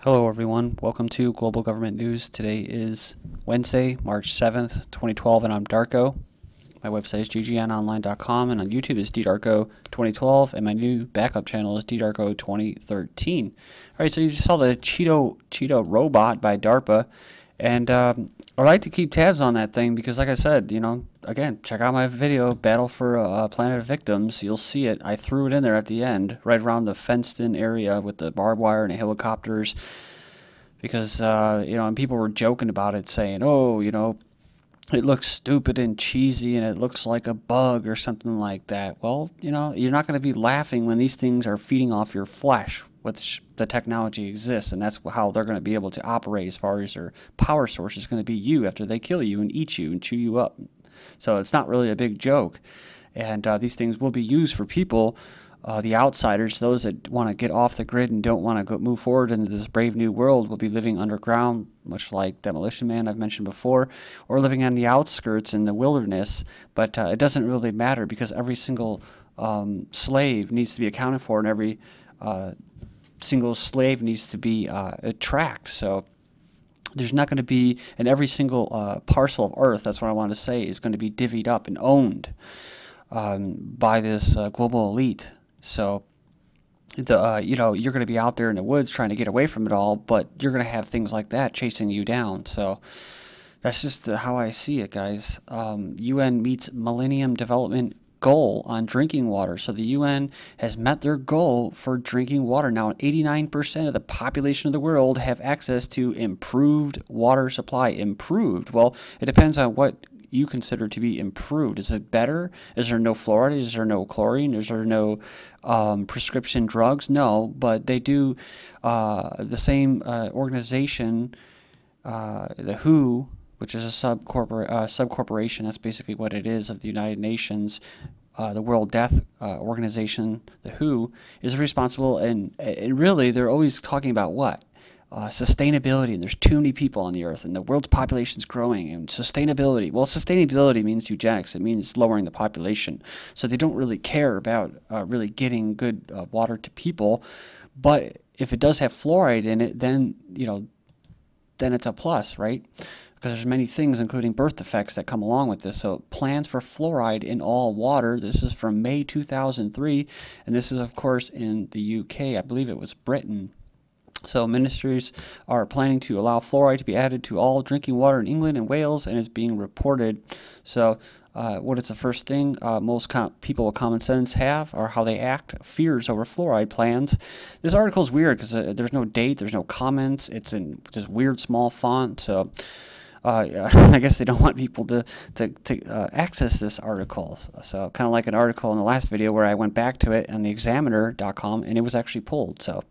Hello, everyone. Welcome to Global Government News. Today is Wednesday, March 7th, 2012, and I'm Darko. My website is ggnonline.com, and on YouTube is ddarko2012, and my new backup channel is ddarko2013. All right, so you just saw the Cheetah Cheetah robot by DARPA, and um, I like to keep tabs on that thing because, like I said, you know, again, check out my video, Battle for uh, Planet of Victims. You'll see it. I threw it in there at the end, right around the fenced-in area with the barbed wire and the helicopters, because uh, you know, and people were joking about it, saying, "Oh, you know." it looks stupid and cheesy and it looks like a bug or something like that. Well, you know, you're not going to be laughing when these things are feeding off your flesh, which the technology exists, and that's how they're going to be able to operate as far as their power source is going to be you after they kill you and eat you and chew you up. So it's not really a big joke. And uh, these things will be used for people uh, the outsiders, those that want to get off the grid and don't want to move forward into this brave new world, will be living underground, much like Demolition Man I've mentioned before, or living on the outskirts in the wilderness. But uh, it doesn't really matter because every single um, slave needs to be accounted for, and every uh, single slave needs to be uh, tracked. So there's not going to be, and every single uh, parcel of earth, that's what I want to say, is going to be divvied up and owned um, by this uh, global elite. So, the uh, you know you're going to be out there in the woods trying to get away from it all, but you're going to have things like that chasing you down. So that's just the, how I see it, guys. Um, UN meets Millennium Development goal on drinking water. So the UN has met their goal for drinking water. Now, 89% of the population of the world have access to improved water supply. Improved. Well, it depends on what you consider to be improved? Is it better? Is there no fluoride? Is there no chlorine? Is there no um, prescription drugs? No, but they do. Uh, the same uh, organization, uh, the WHO, which is a uh, subcorporation, that's basically what it is of the United Nations. Uh, the World Death uh, Organization, the WHO, is responsible, and, and really they're always talking about what? uh, sustainability, and there's too many people on the earth, and the world's population is growing, and sustainability. Well, sustainability means eugenics. It means lowering the population. So they don't really care about uh, really getting good uh, water to people. But if it does have fluoride in it, then you know, then it's a plus, right? Because there's many things, including birth defects, that come along with this. So plans for fluoride in all water. This is from May 2003, and this is of course in the UK. I believe it was Britain so ministries are planning to allow fluoride to be added to all drinking water in England and Wales, and it's being reported. So, uh, what is the first thing uh, most com- people with common sense have, or how they act? Fears over fluoride plans. This article is weird because uh, there's no date, there's no comments. It's in just weird small font. So. Uh, I guess they don't want people to to, to uh, access this article. So kind of like an article in the last video where I went back to it on the Examiner.com and it was actually pulled. So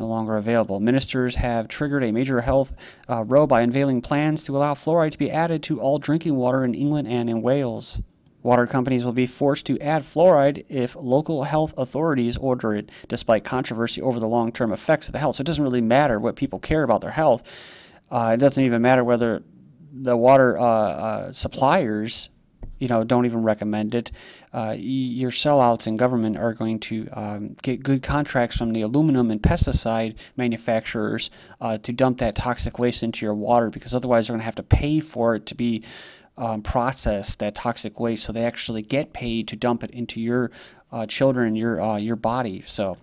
no longer available. Ministers have triggered a major health uh, row by unveiling plans to allow fluoride to be added to all drinking water in England and in Wales. Water companies will be forced to add fluoride if local health authorities order it, despite controversy over the long term effects of the health. So it doesn't really matter what people care about their health. Uh, it doesn't even matter whether the water uh, uh suppliers you know, don't even recommend it. Uh, your sellouts in government are going to um, get good contracts from the aluminum and pesticide manufacturers uh, to dump that toxic waste into your water because otherwise they're going to have to pay for it to be um, processed, that toxic waste. So they actually get paid to dump it into your uh, children, your uh, your body. So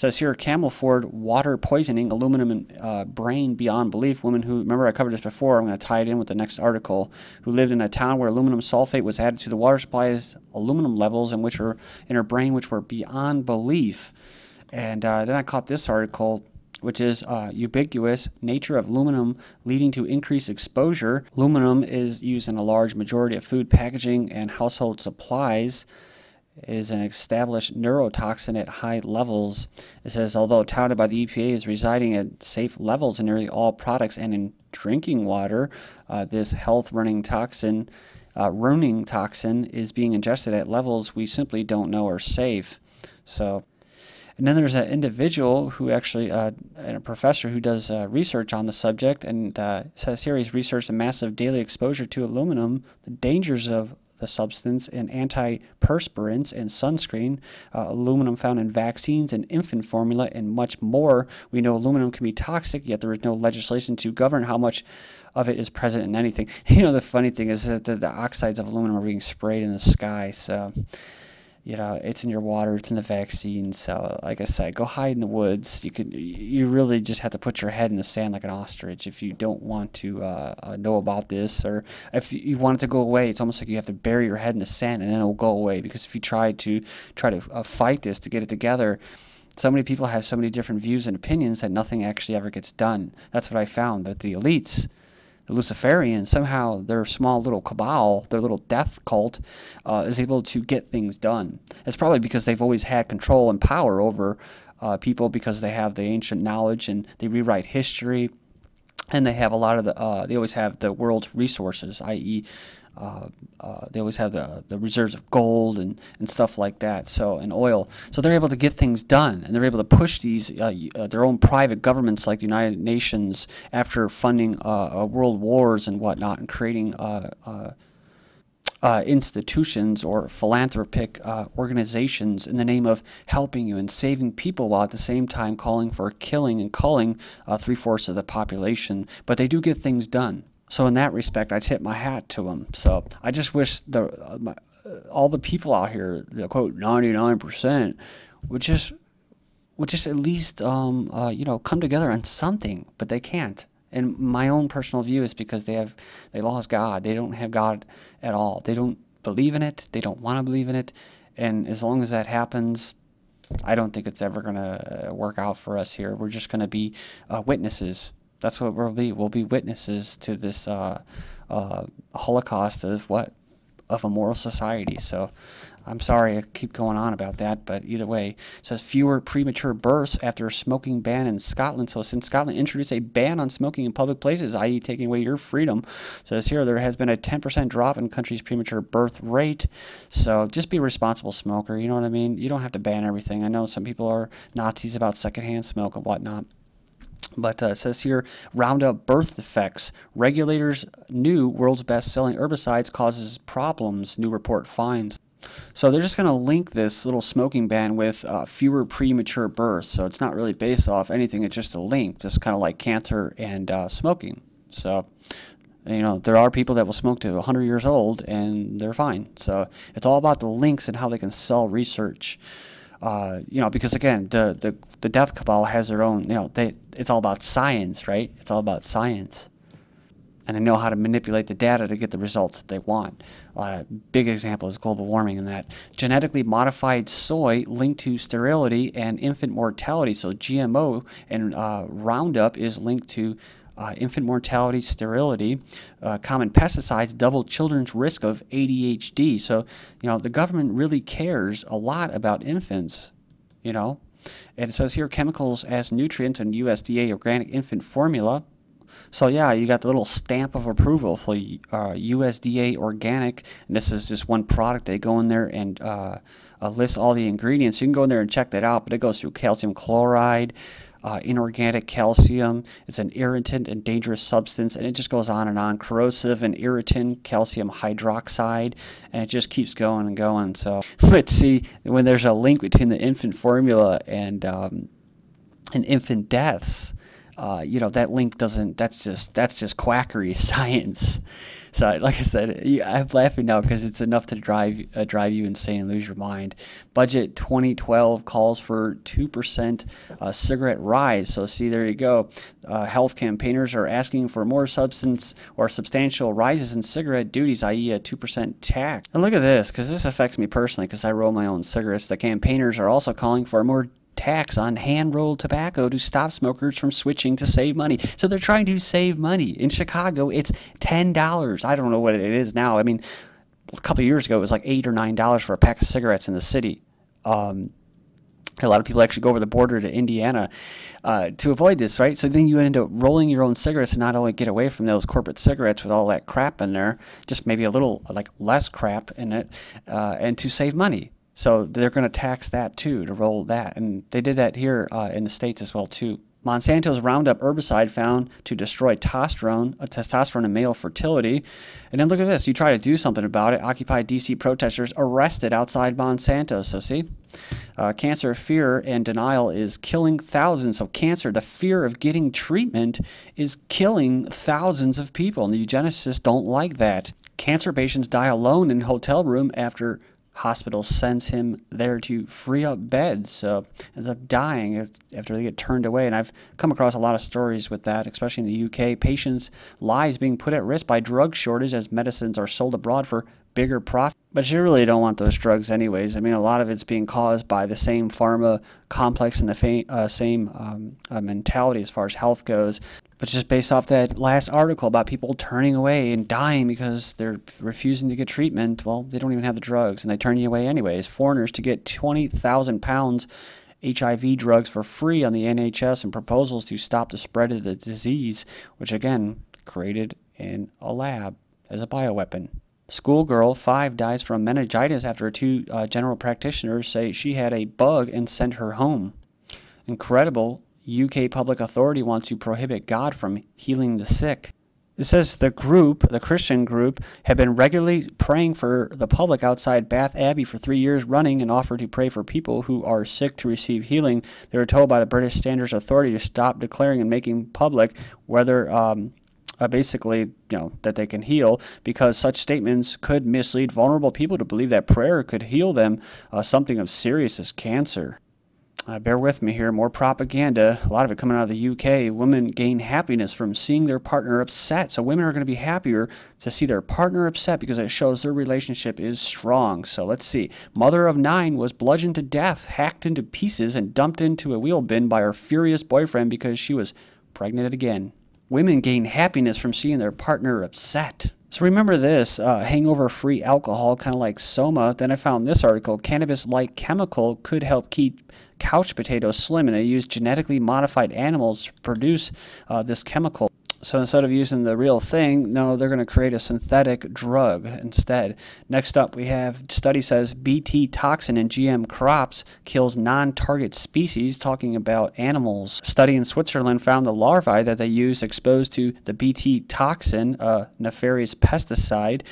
says here Camelford water poisoning, aluminum uh, brain beyond belief. Woman who, remember I covered this before, I'm going to tie it in with the next article, who lived in a town where aluminum sulfate was added to the water supply's aluminum levels in which her, in her brain, which were beyond belief. And uh, then I caught this article which is uh, ubiquitous nature of aluminum leading to increased exposure. Aluminum is used in a large majority of food packaging and household supplies is an established neurotoxin at high levels. It says, although touted by the EPA as residing at safe levels in nearly all products and in drinking water, uh, this health running toxin, uh, ruining toxin, is being ingested at levels we simply don't know are safe. So, And then there's an individual who actually, uh, and a professor who does uh, research on the subject, and uh, says here he's researched the massive daily exposure to aluminum, the dangers of the substance in antiperspirants and sunscreen, uh, aluminum found in vaccines and infant formula, and much more. We know aluminum can be toxic, yet there is no legislation to govern how much of it is present in anything. You know, the funny thing is that the, the oxides of aluminum are being sprayed in the sky, so you know it's in your water it's in the vaccine so like i said go hide in the woods. You could you really just have to put your head in the sand like an ostrich if you don't want to uh, uh, know about this or if you want it to go away it's almost like you have to bury your head in the sand and then it'll go away because if you try to try to uh, fight this to get it together so many people have so many different views and opinions that nothing actually ever gets done. That's what i found that the elites the Luciferians, somehow their small little cabal, their little death cult, uh, is able to get things done. It's probably because they've always had control and power over uh, people because they have the ancient knowledge and they rewrite history. And they have a lot of the, uh, they always have the world's resources, i.e., uh, uh, they always have the, the reserves of gold and, and stuff like that, so and oil. So they're able to get things done, and they're able to push these uh, uh their own private governments like the United Nations after funding uh, world wars and whatnot, and creating institutions or philanthropic organizations in the name of helping you and saving people, while at the same time calling for killing and culling three fourths of the population. But they do get things done. So in that respect, I tip my hat to them. So I just wish the uh, my, uh, all the people out here, the quote 99%, would just would just at least um, uh, you know come together on something, but they can't. And my own personal view is because they have they lost God. They don't have God at all. They don't believe in it. They don't want to believe in it. And as long as that happens, I don't think it's ever going to uh, work out for us here. We're just going to be uh, witnesses that's what we'll be. We'll be witnesses to this uh, uh, Holocaust of what of a moral society. So I'm sorry I keep going on about that, but either way, says fewer premature births after a smoking ban in Scotland. So since Scotland introduced a ban on smoking in public places, i.e. taking away your freedom, says here there has been a 10% drop in country's premature birth rate. So just be a responsible smoker. You know what I mean? You don't have to ban everything. I know some people are Nazis about secondhand smoke and whatnot. But uh, it says here Roundup birth defects. Regulators knew world's best selling herbicides causes problems, new report finds. So they're just going to link this little smoking ban with uh, fewer premature births. So it's not really based off anything, it's just a link, just kind of like cancer and uh, smoking. So, you know, there are people that will smoke to 100 years old and they're fine. So it's all about the links and how they can sell research uh, you know, because again, the, the the death cabal has their own, you know, they it's all about science, right? It's all about science, and they know how to manipulate the data to get the results that they want. Uh, big example is global warming, and that genetically modified soy linked to sterility and infant mortality. So GMO and uh, Roundup is linked to uh, infant mortality, sterility, uh, common pesticides double children's risk of ADHD. So, you know, the government really cares a lot about infants, you know. And it says here chemicals as nutrients and USDA organic infant formula. So yeah, you got the little stamp of approval for uh, USDA organic, and this is just one product. They go in there and uh, uh, list all the ingredients. You can go in there and check that out, but it goes through calcium chloride, uh, inorganic calcium. It's an irritant and dangerous substance, and it just goes on and on. Corrosive and irritant calcium hydroxide, and it just keeps going and going. So, but see, when there's a link between the infant formula and um, and infant deaths, uh, you know that link doesn't. That's just that's just quackery science. So, like I said, I'm laughing now because it's enough to drive uh, drive you insane and lose your mind. Budget 2012 calls for two percent uh, cigarette rise. So, see, there you go. Uh, health campaigners are asking for more substance or substantial rises in cigarette duties, i.e., a two percent tax. And look at this, because this affects me personally, because I roll my own cigarettes. The campaigners are also calling for a more tax on hand rolled tobacco to stop smokers from switching to save money. So they're trying to save money. In Chicago, it's $10. I don't know what it is now. I mean, a couple years ago, it was like 8 or $9 for a pack of cigarettes in the city. Um, a lot of people actually go over the border to Indiana uh, to avoid this, right? So then you end up rolling your own cigarettes and not only get away from those corporate cigarettes with all that crap in there, just maybe a little like less crap in it, uh, and to save money So they're going to tax that too to roll that, and they did that here uh, in the states as well too. Monsanto's Roundup herbicide found to destroy testosterone, a testosterone in male fertility. And then look at this. You try to do something about it. Occupy DC protesters arrested outside Monsanto. So see, uh, cancer fear and denial is killing thousands. So cancer, the fear of getting treatment, is killing thousands of people. And the eugenicists don't like that. Cancer patients die alone in hotel room after hospital sends him there to free up beds. So ends up dying after they get turned away. And I've come across a lot of stories with that, especially in the UK. Patients' lives being put at risk by drug shortage as medicines are sold abroad for bigger profit. But you really don't want those drugs, anyways. I mean, a lot of it's being caused by the same pharma complex and the fa- uh, same um, uh, mentality as far as health goes. But just based off that last article about people turning away and dying because they're refusing to get treatment, well, they don't even have the drugs and they turn you away anyways. Foreigners to get 20,000 pounds HIV drugs for free on the NHS and proposals to stop the spread of the disease, which again, created in a lab as a bioweapon. Schoolgirl 5 dies from meningitis after two uh, general practitioners say she had a bug and sent her home. Incredible. UK public authority wants to prohibit God from healing the sick. It says the group, the Christian group, have been regularly praying for the public outside Bath Abbey for three years running and offered to pray for people who are sick to receive healing. They were told by the British Standards Authority to stop declaring and making public whether um, uh, basically, you know, that they can heal because such statements could mislead vulnerable people to believe that prayer could heal them uh, something as serious as cancer. Uh, bear with me here, more propaganda, a lot of it coming out of the UK. Women gain happiness from seeing their partner upset. So women are going to be happier to see their partner upset because it shows their relationship is strong. So let's see. Mother of nine was bludgeoned to death, hacked into pieces, and dumped into a wheel bin by her furious boyfriend because she was pregnant again. Women gain happiness from seeing their partner upset. So remember this uh, hangover free alcohol, kind of like Soma. Then I found this article cannabis like chemical could help keep couch potatoes slim, and they use genetically modified animals to produce uh, this chemical. So instead of using the real thing, no, they're going to create a synthetic drug instead. Next up, we have study says BT toxin in GM crops kills non-target species, talking about animals. Study in Switzerland found the larvae that they used exposed to the BT toxin, a nefarious pesticide,